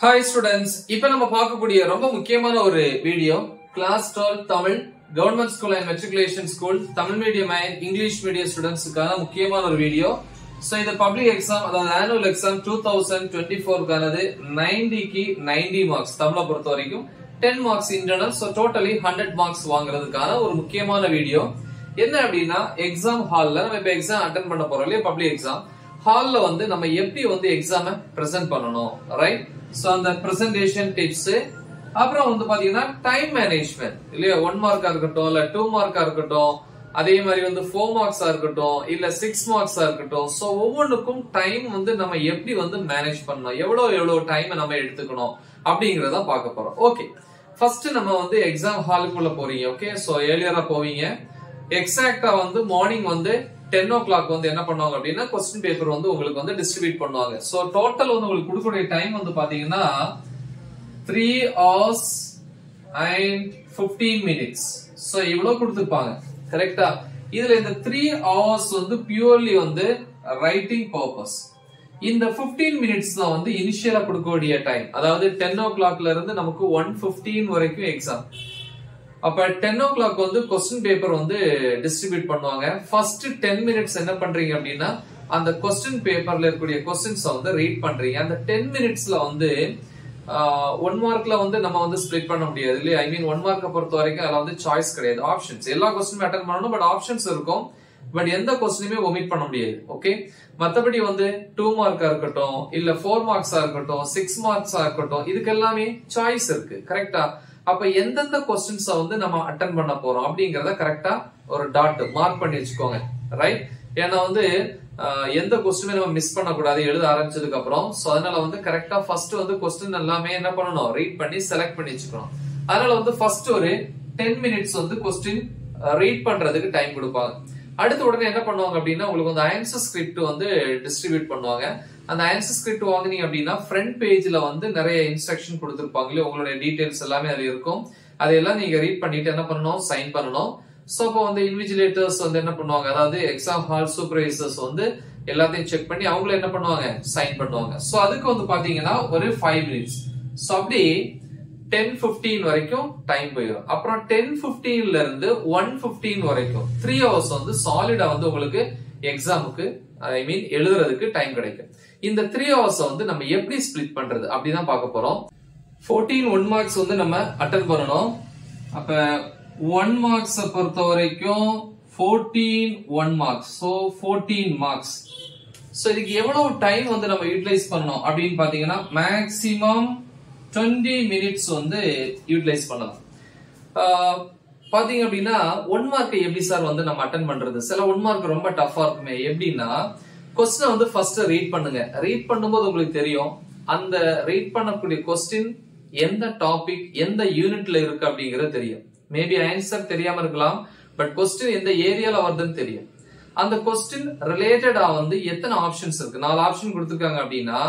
Hi students இப்போ நம்ம பார்க்கக்கூடிய ரொம்ப முக்கியமான ஒரு video class twelve Tamil government school and matriculation school Tamil medium and English medium ஸ்டூடெண்ட்ஸுக்கான முக்கியமான ஒரு வீடியோ ஸோ இது பப்ளிக் எக்ஸாம் அதாவது annual exam two thousand twenty ஃபோர்க்கானது நைன்டிக்கு நைன்டி மார்க்ஸ் தமிழை பொறுத்த வரைக்கும். Ten marks internal so totally hundred marks வாங்குறதுக்கான ஒரு முக்கியமான வீடியோ என்ன அப்படின்னா எக்ஸாம் ஹாலில் நம்ம இப்போ எக்ஸாம் அட்டன் பண்ண போறோம் இல்லையா பப்ளிக் எக்ஸாம் ஹாலில் வந்து நம்ம எப்படி வந்து எக்ஸாமை ப்ரெசென்ட் பண்ணணும் ரைட் சோ அந்த பிரசன்டேஷன் டிப்ஸ் அப்புறம் வந்து பாத்தீங்கன்னா டைம் மேனேஜ்மெண்ட் இல்லையா ஒன் மார்க்கா இருக்கட்டும் இல்ல டூ மார்க்கா இருக்கட்டும் அதே மாதிரி வந்து ஃபோர் மார்க்ஸா இருக்கட்டும் இல்ல சிக்ஸ் மார்க்ஸா இருக்கட்டும். சோ ஒவ்வொன்றுக்கும் டைம் வந்து நம்ம எப்படி வந்து மேனேஜ் பண்ணணும்? எவ்வளவு எவ்வளவு டைம் நம்ம எடுத்துக்கணும்? அப்படிங்கறத பார்க்க போறோம். ஓகே ஃபர்ஸ்ட் நம்ம வந்து எக்ஸாம் ஹாலுக்குள்ள போறீங்க. ஓகே சோ ஏர்லியரா போவீங்க. எக்ஸாக்டா வந்து மார்னிங் வந்து டென் ஓ கிளாக் வந்து என்ன பண்ணுவாங்க அப்படின்னா கொஸ்டின் பேப்பர் வந்து உங்களுக்கு வந்து டிஸ்ட்ரிபியூட் பண்ணுவாங்க. ஸோ டோட்டல் வந்து உங்களுக்கு கொடுக்கக்கூடிய டைம் வந்து பாத்தீங்கன்னா three hours and fifteen minutes so இவ்வளவு கொடுத்துருப்பாங்க. கரெக்டா இதுல இந்த த்ரீ ஹவர்ஸ் வந்து பியூர்லி வந்து ரைட்டிங் பர்பஸ் இந்த 15 மினிட்ஸ் தான் வந்து இனிஷியலா கொடுக்கக்கூடிய டைம் அதாவது டென் ஓ கிளாக்ல இருந்து நமக்கு ஒன் பிப்டீன் வரைக்கும் எக்ஸாம் அப்ப டென் ஓ கிளாக் வந்து கொஸ்டின் பேப்பர் வந்து டிஸ்ட்ரிபியூட் பண்ணுவாங்க. ஃபர்ஸ்ட் டென் மினிட்ஸ் என்ன பண்றீங்க அப்படின்னா அந்த கொஸ்டின் பேப்பர்ல இருக்கக்கூடிய கொஸ்டின்ஸ் வந்து ரீட் பண்றீங்க. அந்த டென் மினிட்ஸ்ல வந்து ஒன் மார்க்ல வந்து நம்ம வந்து ஸ்ப்ளிட் பண்ண முடியாது இல்லையா? ஐ மீன் ஒன் மார்க்கை பொறுத்த வரைக்கும் அதுல வந்து சாய்ஸ் கிடையாது. ஆப்ஷன்ஸ் எல்லா கொஸ்டினும் அட்டன் பண்ணணும் பட் ஆப்ஷன்ஸ் இருக்கும். பட் எந்த கொஸ்டினுமே ஒமிட் பண்ண முடியாது. ஓகே மத்தபடி வந்து டூ மார்க்கா இருக்கட்டும் இல்ல ஃபோர் மார்க்ஸா இருக்கட்டும் சிக்ஸ் மார்க்ஸா இருக்கட்டும் இதுக்கு எல்லாமே சாய்ஸ் இருக்கு. கரெக்டா அப்ப எந்தெந்த கொஸ்டின்ஸ வந்து நம்ம அட்டன் பண்ண போறோம் அப்படிங்கறத கரெக்டா ஒரு டாட் மார்க் பண்ணி வச்சுக்கோங்க. ரைட் ஏன்னா வந்து எந்த கொஸ்டினுமே நம்ம மிஸ் பண்ணக்கூடாது. எழுத ஆரம்பிச்சதுக்கு அப்புறம். சோ அதனால வந்து கரெக்டா ஃபர்ஸ்ட் வந்து கொஸ்டின் எல்லாமே என்ன பண்ணணும்? ரீட் பண்ணி செலக்ட் பண்ணி வச்சுக்கணும். அதனால வந்து ஃபர்ஸ்ட் ஒரு டென் மினிட்ஸ் வந்து கொஸ்டின் ரீட் பண்றதுக்கு டைம் கொடுப்பாங்க. அடுத்த உடனே என்ன பண்ணுவாங்க அப்படின்னா உங்களுக்கு வந்து ஆன்சர் ஸ்கிரிப்ட் வந்து டிஸ்ட்ரிபியூட் பண்ணுவாங்க. அந்த ஆன்சர் ஸ்கிரிப்ட் வாங்கினீங்க அப்படின்னா ஃப்ரண்ட் பேஜ்ல வந்து நிறைய இன்ஸ்ட்ரக்ஷன் கொடுத்துருப்பாங்களே உங்களுடைய டீடைல்ஸ் எல்லாமே அது இருக்கும். அதையெல்லாம் நீங்க ரீட் பண்ணிட்டு என்ன பண்ணணும்? சைன் பண்ணணும். சோ அப்போ வந்து இன்விஜிலேட்டர்ஸ் வந்து என்ன பண்ணுவாங்க? அதாவது எக்ஸாம் ஹால் சூப்பர்வைசர்ஸ் வந்து எல்லாத்தையும் செக் பண்ணி அவங்கள என்ன பண்ணுவாங்க? சைன் பண்ணுவாங்க. சோ அதுக்கு வந்து பாத்தீங்கன்னா ஒரு ஃபைவ் மினிட்ஸ் சோ அப்படி டென் பிப்டீன் வரைக்கும் டைம் போயிடும். அப்புறம் டென் பிப்டீன்ல இருந்து ஒன் பிப்டீன் வரைக்கும் த்ரீ ஹவர்ஸ் வந்து சாலிடா வந்து உங்களுக்கு எக்ஸாமுக்கு ஐ மீன் எழுதுறதுக்கு டைம் கிடைக்கும். இந்த த்ரீ ஹவர்ஸ் வந்து நம்ம எப்படி ஸ்ப்ளிட் பண்றது? அப்படிதான் பார்க்க போறோம். 14 ஒன் மார்க்ஸ் வந்து நம்ம அட்டன் பண்ணணும். அப்ப ஒன் மார்க்ஸ் பொறுத்த வரைக்கும் 14 one marks so fourteen marks so இதுக்கு எவ்வளவு டைம் வந்து நம்ம யூட்டிலைஸ் பண்ணணும்? அப்படின்னு பாத்தீங்கன்னா மேக்ஸிமம் 20 மினிட்ஸ் வந்து யூட்டிலைஸ் பண்ணலாம் பார்த்தீங்க பாத்தீங்க அப்படின்னா ஒன் மார்க் எப்படி சார் வந்து நம்ம அட்டன் பண்றது? சில ஒன் மார்க் ரொம்ப டஃபா இருக்குமே. எப்படின்னா கொஸ்டினை வந்து ஃபர்ஸ்ட் ரீட் பண்ணுங்க. ரீட் பண்ணும்போது உங்களுக்கு தெரியும் அந்த ரீட் பண்ணக்கூடிய கொஸ்டின் எந்த டாபிக் எந்த யூனிட்ல இருக்கு அப்படிங்கறது தெரியும். மேபி ஆன்சர் தெரியாம இருக்கலாம் பட் கொஸ்டின் எந்த ஏரியால வருதுன்னு தெரியும். அந்த கொஸ்டின் ரிலேட்டடா வந்து எத்தனை ஆப்ஷன்ஸ் இருக்கு? நாலு ஆப்ஷன் கொடுத்துருக்காங்க அப்படின்னா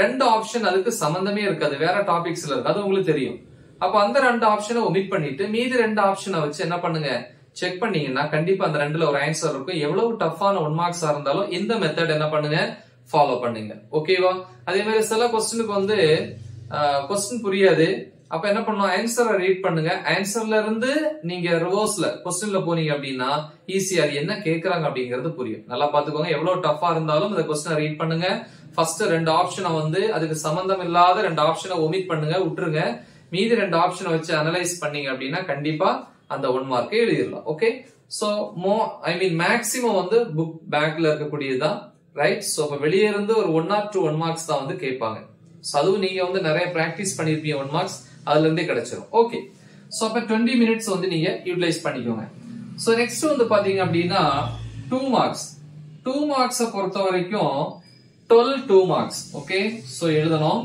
ரெண்டு ஆப்ஷன் அதுக்கு சம்பந்தமே இருக்காது. வேற டாபிக்ஸ்ல இருக்கு அது உங்களுக்கு தெரியும். அப்ப அந்த ரெண்டு ஆப்ஷனை ஒமிட் பண்ணிட்டு மீதி ரெண்டு ஆப்ஷனை வச்சு என்ன பண்ணுங்க? செக் பண்ணீங்கன்னா கண்டிப்பா அந்த ரெண்டுல ஒரு ஆன்சர் இருக்கும். எவ்வளவு டஃப்பான ஒன் மார்க்ஸா இருந்தாலும் இந்த மெத்தட் என்ன பண்ணுங்க? ஃபாலோ பண்ணுங்க. ஓகேவா அதே மாதிரி சில கொஸ்டினுக்கு வந்து கொஸ்டின் புரியாது. அப்ப என்ன பண்ணும்? ஆன்சரை ரீட் பண்ணுங்க. ஆன்சர்ல இருந்து நீங்க ரிவர்ஸ்ல கொஸ்டின்ல போனீங்க அப்படின்னா ஈஸியா அது என்ன கேக்குறாங்க அப்படிங்கிறது புரியும். நல்லா பாத்துக்கோங்க எவ்வளவு டஃபா இருந்தாலும் அந்த கொஸ்டினை ரீட் பண்ணுங்க. ஃபர்ஸ்ட் ரெண்டு ஆப்ஷனை வந்து அதுக்கு சம்பந்தம் இல்லாத ரெண்டு ஆப்ஷனை ஒமிட் பண்ணுங்க விட்டுருங்க. மீதி ரெண்டு ஆப்ஷனை வச்சு அனலைஸ் பண்ணீங்க அப்படின்னா கண்டிப்பா அந்த ஒன் மார்க்கை எழுதிடலாம். ஓகே சோ மோ ஐ மீன் மேக்சிமம் வந்து புக் பேக்ல இருக்கக்கூடியதுதான் ரைட் சோ இப்ப வெளியே இருந்து ஒரு one or two one marks தான் வந்து கேட்பாங்க. ஸோ அதுவும் நீங்க வந்து நிறைய பிராக்டிஸ் பண்ணிருப்பீங்க ஒன் மார்க்ஸ் அதுல இருந்தே கிடைச்சிரும். ஓகே சோ அப்ப டுவெண்ட்டி மினிட்ஸ் வந்து நீங்க யூட்டிலைஸ் பண்ணிக்கோங்க. சோ நெக்ஸ்ட் வந்து பாத்தீங்க அப்படின்னா டூ மார்க்ஸ் டூ மார்க்ஸ பொறுத்த வரைக்கும் twelve two marks okay so எழுதணும்.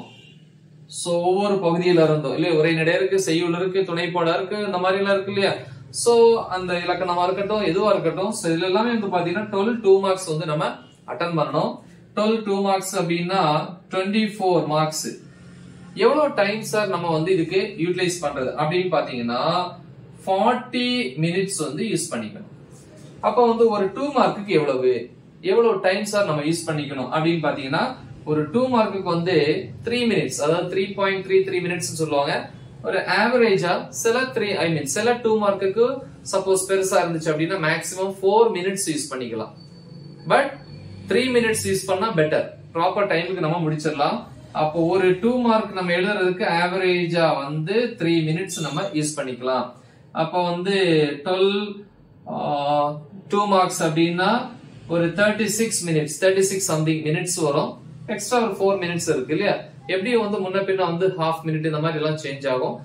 சோ ஒவ்வொரு பகுதியில இருந்தோம். இல்லையா? ஒரே நடை இருக்கு செய்யுள் இருக்கு துணைப்பாடா இருக்கு இந்த மாதிரி எல்லாம் இருக்கு இல்லையா? சோ அந்த இலக்கணமா இருக்கட்டும் எதுவா இருக்கட்டும் ஸோ இதுல எல்லாமே வந்து பாத்தீங்கன்னா டுவெல் டூ மார்க்ஸ் வந்து நம்ம அட்டன் பண்ணணும். டுவெல் டூ மார்க்ஸ் அப்படின்னா டுவெண்ட்டி ஃபோர் மார்க்ஸ் எவ்வளவு டைம் சார் நம்ம வந்து இதுக்கு யூட்டிலைஸ் பண்றது? அப்படின்னு பாத்தீங்கன்னா ஃபார்ட்டி மினிட்ஸ் வந்து யூஸ் பண்ணிக்கணும். அப்ப வந்து ஒரு டூ மார்க்குக்கு எவ்வளவு? எவ்வளவு டைம் சார் நம்ம யூஸ் பண்ணிக்கணும்? அப்படின்னு பாத்தீங்கன்னா ஒரு டூ மார்க்குக்கு வந்து த்ரீ மினிட்ஸ் அதாவது three point three three minutes சொல்லுவாங்க. ஒரு ஆவரேஜா சில த்ரீ ஐ மீன் சில டூ மார்க்குக்கு சப்போஸ் பெருசா இருந்துச்சு அப்படின்னா மேக்ஸிமம் ஃபோர் மினிட்ஸ் யூஸ் பண்ணிக்கலாம். பட் த்ரீ மினிட்ஸ் யூஸ் பண்ணா பெட்டர் ப்ராப்பர் டைமுக்கு நம்ம முடிச்சிடலாம். அப்போ ஒரு டூ மார்க் நம்ம எழுதுறதுக்கு ஆவரேஜா வந்து த்ரீ மினிட்ஸ் நம்ம யூஸ் பண்ணிக்கலாம். அப்போ வந்து டுவெல் டூ மார்க்ஸ் அப்படின்னா ஒரு thirty six minutes thirty six something minutes வரும். எக்ஸ்ட்ரா ஒரு ஃபோர் மினிட்ஸ் இருக்கு இல்லையா? எப்படியும் வந்து முன்ன பின்ன வந்து ஹாஃப் மினிட் இந்த மாதிரி எல்லாம் சேஞ்ச் ஆகும்.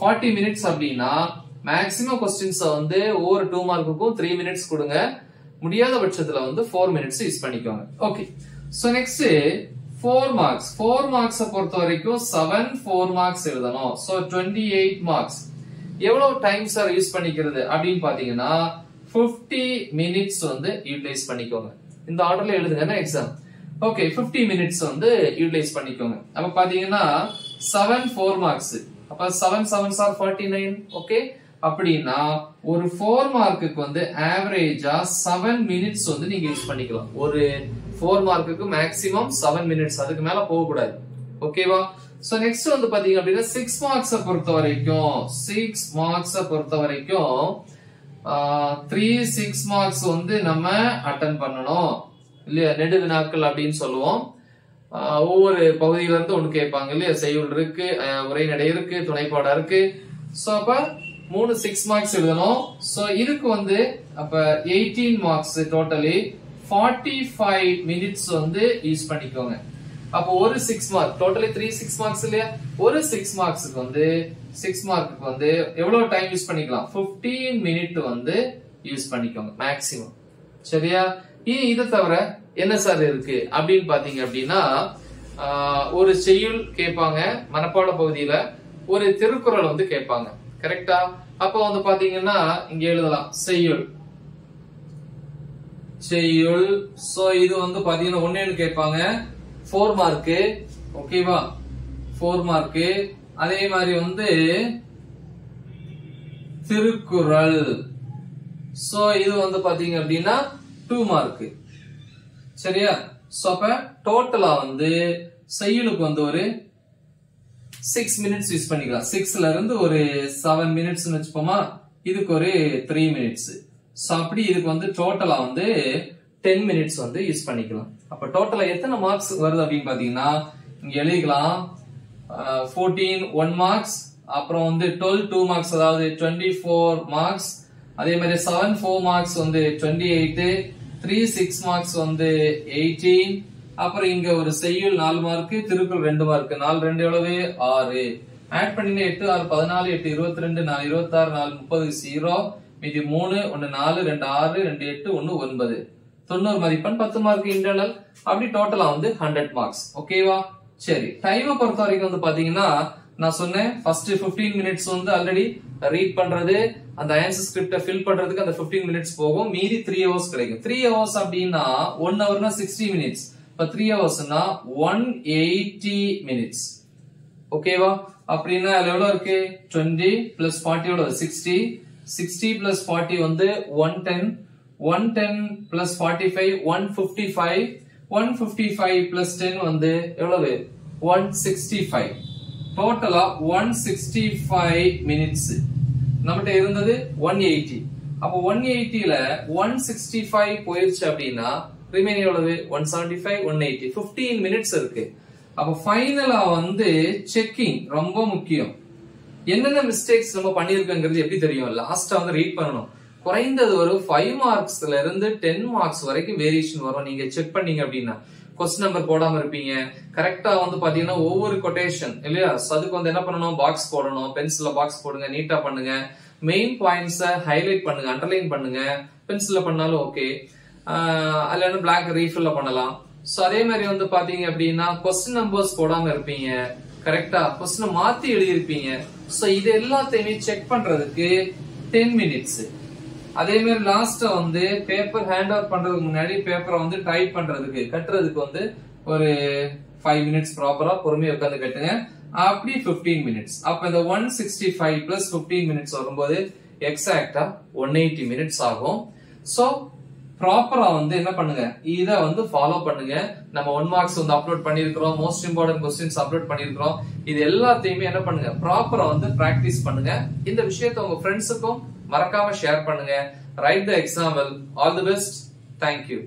ஃபார்ட்டி மினிட்ஸ் அப்படின்னா மேக்ஸிமம் கொஸ்டின்ஸ் வந்து ஒவ்வொரு டூ மார்க்குக்கும் த்ரீ மினிட்ஸ் கொடுங்க. முடியாத பட்சத்துல வந்து ஃபோர் மினிட்ஸ் யூஸ் பண்ணிக்கோங்க. Okay so next four marks four marks பொறுத்த வரைக்கும் செவன் ஃபோர் மார்க்ஸ் எழுதணும். சோ டுவெண்ட்டி எயிட் மார்க்ஸ் எவ்வளவு டைம் சார் யூஸ் பண்ணிக்கிறது அப்படின்னு பாத்தீங்கன்னா 50 மினிட்ஸ் வந்து யூட்டிலைஸ் பண்ணிக்கோங்க. இந்த ஆர்டர்ல எழுதுங்க எக்ஸாம் ஓகே 50 மினிட்ஸ் வந்து யூட்டிலைஸ் பண்ணிக்கோங்க. அப்ப பாத்தீங்கன்னா செவன் ஃபோர் மார்க்ஸ் அப்ப seven seven sir forty nine okay அப்படின்னா ஒரு ஃபோர் மார்க்குக்கு வந்து ஆவரேஜா செவன் மினிட்ஸ் வந்து நீங்க யூஸ் பண்ணிக்கலாம். ஒரு ஃபோர் மார்க்குக்கு மேக்சிமம் செவன் மினிட்ஸ் அதுக்கு மேல போகக்கூடாது. ஓகேவா சோ நெக்ஸ்ட் வந்து பாத்தீங்க அப்படின்னா சிக்ஸ் மார்க்ஸ பொறுத்த வரைக்கும் சிக்ஸ் மார்க்ஸ பொறுத்த வரைக்கும் த்ரீ சிக்ஸ் மார்க்ஸ் வந்து நம்ம அட்டன் பண்ணணும். இல்லையா? நெடு வினாக்கள் அப்படின்னு சொல்லுவோம். ஒவ்வொரு பகுதியில இருந்து ஒண்ணு கேட்பாங்க இல்லையா? செய்யுள் இருக்கு உரைநடை இருக்கு துணைப்பாடா இருக்கு. சோ அப்ப மூணு சிக்ஸ் மார்க்ஸ் எழுதணும். சோ இதுக்கு வந்து அப்ப eighteen marks totally forty five minutes வந்து யூஸ் பண்ணிக்கோங்க. அப்போ ஒரு six mark totally three six marks இல்லையா? ஒரு சிக்ஸ் மார்க்ஸுக்கு வந்து சிக்ஸ் மார்க்குக்கு வந்து எவ்வளவு டைம் யூஸ் பண்ணிக்கலாம்? 15 மினிட் வந்து யூஸ் பண்ணிக்கோங்க மேக்ஸிமம் சரியா? இனி இதை தவிர என்ன சார் இருக்கு? அப்படின்னு பாத்தீங்க அப்படின்னா ஆஹ், ஒரு செய்யுள் கேட்பாங்க மனப்பாட பகுதியில ஒரு திருக்குறள் வந்து கேட்பாங்க. கரெக்டா அப்ப வந்து பாத்தீங்கன்னா இங்க எழுதலாம் செய்யுள். செய்யுள். சோ இது வந்து பாத்தீங்கன்னா ஒன்னு கேட்பாங்க. ஃபோர் மார்க்கு ஓகேவா ஃபோர் மார்க்கு அதே மாதிரி வந்து திருக்குறள். சோ இது வந்து பாத்தீங்க அப்படின்னா டூ மார்க்கு சரியா? ஸோ அப்ப டோட்டலா வந்து செய்யுளுக்கு வந்து ஒரு சிக்ஸ் மினிட்ஸ் யூஸ் பண்ணிக்கலாம். சிக்ஸ்ல இருந்து ஒரு செவன் மினிட்ஸ் வச்சுப்போமா? இதுக்கு ஒரு த்ரீ மினிட்ஸ் ஸோ அப்படி இதுக்கு வந்து டோட்டலா வந்து டென் மினிட்ஸ் வந்து யூஸ் பண்ணிக்கலாம். அப்ப டோட்டலா எத்தனை மார்க்ஸ் வருது அப்படின்னு பாத்தீங்கன்னா இங்க எழுதிக்கலாம். ஃபோர்டீன் ஒன் மார்க்ஸ் அப்புறம் வந்து டுவெல் டூ மார்க்ஸ் அதாவது டுவெண்ட்டி ஃபோர் மார்க்ஸ் அதே மாதிரி செவன் ஃபோர் மார்க்ஸ் வந்து twenty eight three six marks வந்து எயிட்டீன் அப்புறம் இங்க ஒரு செய்யுள் நாலு மார்க் திருக்குள் ரெண்டு மார்க் நாலு ரெண்டு எவ்வளவு? ஆறு. ஆட் பண்ணின எட்டு ஆறு பதினாலு எட்டு இருபத்தி ரெண்டு நாலு இருபத்தி ஆறு நாலு முப்பது ஜீரோ மீதி மூணு ஒன்னு நாலு ரெண்டு ஆறு ரெண்டு எட்டு ஒன்னு ஒன்பது. தொண்ணூறு மதிப்பெண் பத்து மார்க் இன்டர்னல் அப்படி டோட்டலா வந்து ஹண்ட்ரட் மார்க்ஸ் ஓகேவா சரி. டைமை பொறுத்த வரைக்கும் வந்து பாத்தீங்கன்னா நான் சொன்னேன் ஃபர்ஸ்ட் 15 மினிட்ஸ் வந்து ஆல்ரெடி ரீட் பண்றது அந்த ஆன்சர் ஸ்கிரிப்ட ஃபில் பண்றதுக்கு அந்த 15 மினிட்ஸ் போகும். மீதி த்ரீ ஹவர்ஸ் கிடைக்கும். த்ரீ ஹவர்ஸ் அப்படின்னா ஒன் ஹவர்னா சிக்ஸ்டி மினிட்ஸ் இப்ப த்ரீ ஹவர்ஸ்னா ஒன் எயிட்டி மினிட்ஸ் ஓகேவா அப்படின்னா அதுல எவ்வளவு இருக்கு? டுவெண்ட்டி பிளஸ் ஃபார்ட்டி எவ்வளவு சிக்ஸ்டி சிக்ஸ்டி பிளஸ் ஃபார்ட்டி வந்து one ten one ten plus forty five one fifty five one fifty five plus ten வந்து எவ்வளவு? ஒன் சிக்ஸ்டி ஃபைவ் டோட்டலா ஒன் சிக்ஸ்டி ஃபைவ் மினிட்ஸ் நம்மகிட்ட இருந்தது ஒன் எயிட்டி அப்போ one எயிட்டியில one sixty five போயிருச்சு அப்படின்னா ரிமைனிங் எவ்வளவு? One seventy five one eighty fifteen minutes இருக்கு. அப்போ ஃபைனலா வந்து செக்கிங் ரொம்ப முக்கியம். என்னென்ன மிஸ்டேக்ஸ் நம்ம பண்ணிருக்கோங்கிறது எப்படி தெரியும்? லாஸ்டா வந்து ரீட் பண்ணணும். குறைந்தது ஒரு ஃபைவ் மார்க்ஸ்ல இருந்து டென் மார்க்ஸ் வரைக்கும் வேரியேஷன் வரும். நீங்க செக் பண்ணீங்க அப்படின்னா. கொஸ்டின் நம்பர் போடாம இருப்பீங்க. கரெக்டா வந்து பாத்தீங்கன்னா ஒவ்வொரு கொட்டேஷன் இல்லையா? அதுக்கு வந்து என்ன பண்ணணும்? பாக்ஸ் போடணும். பென்சில்ல பாக்ஸ் போடுங்க. நீட்டா பண்ணுங்க. மெயின் பாயிண்ட்ஸ ஹைலைட் பண்ணுங்க. அண்டர்லைன் பண்ணுங்க. பென்சில்ல பண்ணாலும் ஓகே அதுல பிளாக் ரீஃபில்ல பண்ணலாம். சோ அதே மாதிரி வந்து பாத்தீங்க அப்படின்னா கொஸ்டின் நம்பர்ஸ் போடாம இருப்பீங்க. கரெக்டா கொஸ்டின் மாத்தி எழுதியிருப்பீங்க. சோ இது எல்லாத்தையுமே செக் பண்றதுக்கு டென் மினிட்ஸ் அதே மாதிரி லாஸ்ட்டா வந்து பேப்பர் ஹேண்ட் ஓவர் பண்றதுக்கு முன்னாடி பேப்பரை வந்து டைப் பண்றதுக்கு கட்டுறதுக்கு வந்து ஒரு ஃபைவ் மினிட்ஸ் ப்ராப்பரா பொறுமையா உட்காந்து கட்டுங்க. அப்படி பிப்டீன் மினிட்ஸ் அப்ப இந்த one sixty five plus fifteen minutes வரும்போது எக்ஸாக்டா ஒன் எயிட்டி மினிட்ஸ் ஆகும். ஸோ ப்ராப்பரா வந்து என்ன பண்ணுங்க? இதை வந்து ஃபாலோ பண்ணுங்க. நம்ம ஒன் மார்க்ஸ் வந்து அப்லோட் பண்ணிருக்கிறோம் மோஸ்ட் இம்பார்ட்டன்ட் கொஸ்டின்ஸ் அப்லோட் பண்ணிருக்கிறோம் இது எல்லாத்தையுமே என்ன பண்ணுங்க? ப்ராப்பரா வந்து பிராக்டிஸ் பண்ணுங்க. இந்த விஷயத்த உங்க ஃப்ரெண்ட்ஸுக்கும் மறக்காம ஷேர் பண்ணுங்க. Right the example all the best thank you